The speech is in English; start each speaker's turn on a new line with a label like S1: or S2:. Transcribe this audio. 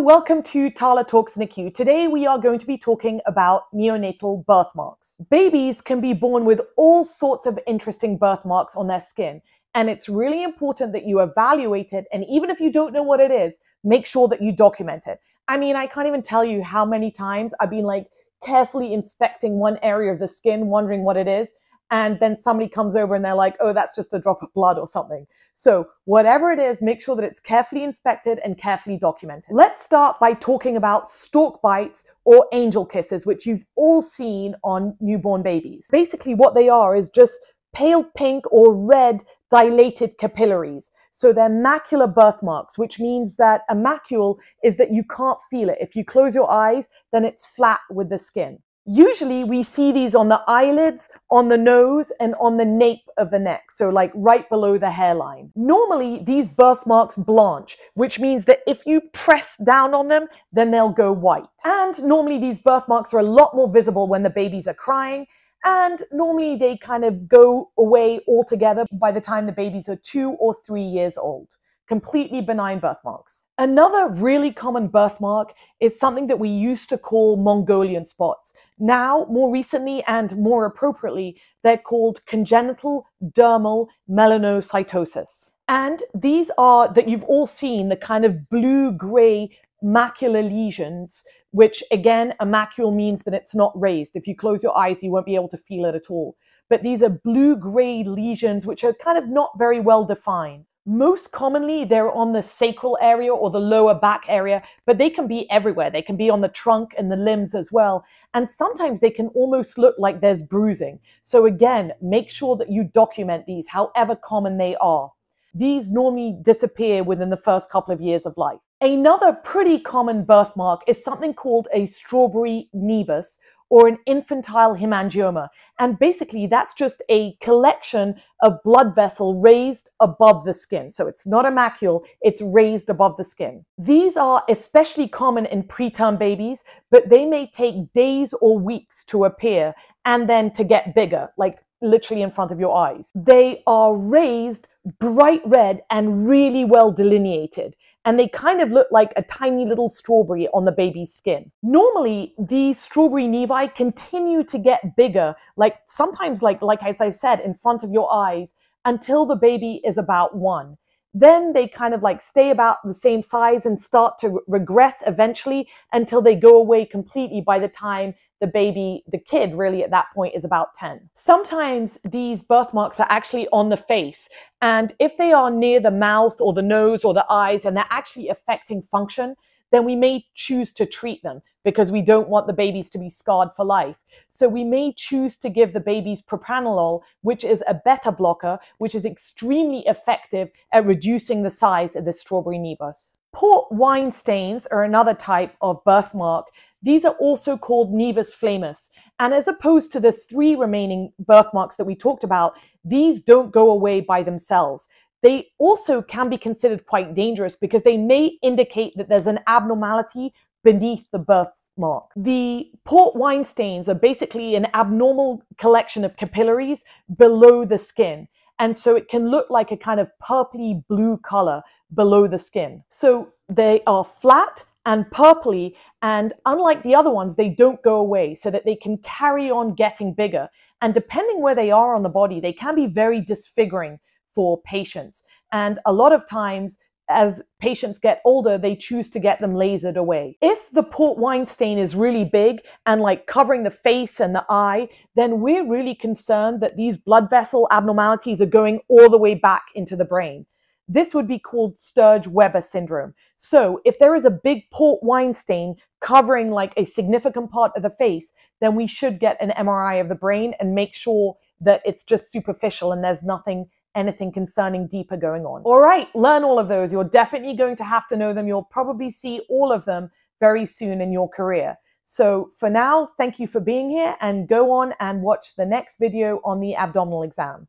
S1: welcome to Tala Talks NICU. Today we are going to be talking about neonatal birthmarks. Babies can be born with all sorts of interesting birthmarks on their skin, and it's really important that you evaluate it. And even if you don't know what it is, make sure that you document it. I mean, I can't even tell you how many times I've been like carefully inspecting one area of the skin, wondering what it is. And then somebody comes over and they're like, oh, that's just a drop of blood or something. So whatever it is, make sure that it's carefully inspected and carefully documented. Let's start by talking about stork bites or angel kisses, which you've all seen on newborn babies. Basically what they are is just pale pink or red dilated capillaries. So they're macular birthmarks, which means that a macule is that you can't feel it. If you close your eyes, then it's flat with the skin. Usually we see these on the eyelids, on the nose, and on the nape of the neck, so like right below the hairline. Normally these birthmarks blanch, which means that if you press down on them, then they'll go white. And normally these birthmarks are a lot more visible when the babies are crying, and normally they kind of go away altogether by the time the babies are two or three years old completely benign birthmarks. Another really common birthmark is something that we used to call Mongolian spots. Now, more recently and more appropriately, they're called congenital dermal melanocytosis. And these are that you've all seen the kind of blue gray macular lesions, which again, a macule means that it's not raised. If you close your eyes, you won't be able to feel it at all. But these are blue gray lesions, which are kind of not very well defined. Most commonly, they're on the sacral area or the lower back area, but they can be everywhere. They can be on the trunk and the limbs as well. And sometimes they can almost look like there's bruising. So again, make sure that you document these, however common they are. These normally disappear within the first couple of years of life. Another pretty common birthmark is something called a strawberry nevus or an infantile hemangioma. And basically, that's just a collection of blood vessel raised above the skin. So it's not a macule, it's raised above the skin. These are especially common in preterm babies, but they may take days or weeks to appear and then to get bigger, like literally in front of your eyes. They are raised bright red and really well delineated and they kind of look like a tiny little strawberry on the baby's skin. Normally, these strawberry nevi continue to get bigger, like sometimes like, like as I said, in front of your eyes until the baby is about one. Then they kind of like stay about the same size and start to regress eventually until they go away completely by the time the baby, the kid really at that point is about 10. Sometimes these birthmarks are actually on the face. And if they are near the mouth or the nose or the eyes and they're actually affecting function, then we may choose to treat them because we don't want the babies to be scarred for life. So we may choose to give the babies propranolol, which is a beta blocker, which is extremely effective at reducing the size of the strawberry nevus. Port wine stains are another type of birthmark. These are also called nevus flammeus. And as opposed to the three remaining birthmarks that we talked about, these don't go away by themselves. They also can be considered quite dangerous because they may indicate that there's an abnormality beneath the birthmark. The port wine stains are basically an abnormal collection of capillaries below the skin. And so it can look like a kind of purpley blue color below the skin. So they are flat and purpley, and unlike the other ones, they don't go away so that they can carry on getting bigger. And depending where they are on the body, they can be very disfiguring for patients. And a lot of times, as patients get older, they choose to get them lasered away. If the port wine stain is really big and like covering the face and the eye, then we're really concerned that these blood vessel abnormalities are going all the way back into the brain. This would be called Sturge-Weber syndrome. So if there is a big port wine stain covering like a significant part of the face, then we should get an MRI of the brain and make sure that it's just superficial and there's nothing anything concerning deeper going on. All right, learn all of those. You're definitely going to have to know them. You'll probably see all of them very soon in your career. So for now, thank you for being here and go on and watch the next video on the abdominal exam.